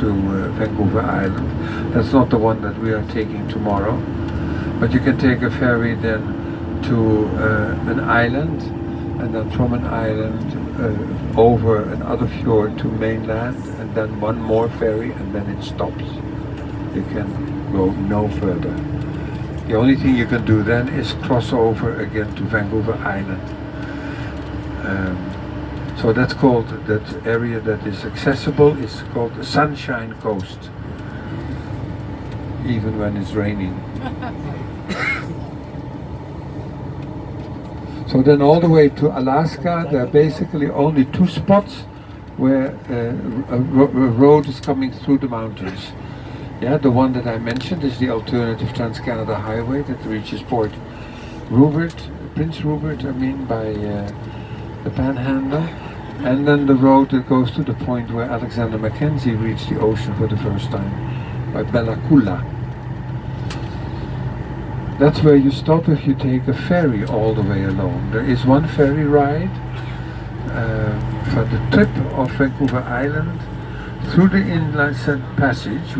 to uh, Vancouver Island. That's not the one that we are taking tomorrow, but you can take a ferry then to uh, an island, and then from an island uh, over another fjord to mainland, and then one more ferry, and then it stops. You can go no further. The only thing you can do then is cross over again to Vancouver Island. Um, so that's called, that area that is accessible is called the Sunshine Coast. Even when it's raining. so then all the way to Alaska, there are basically only two spots where uh, a, ro a road is coming through the mountains. Yeah, the one that I mentioned is the alternative Trans-Canada Highway that reaches Port Rupert, Prince Rupert, I mean, by uh, the Panhandle. And then the road that goes to the point where Alexander Mackenzie reached the ocean for the first time, by Bella Coola. That's where you stop if you take a ferry all the way along. There is one ferry ride uh, for the trip of Vancouver Island through the Inland Passage,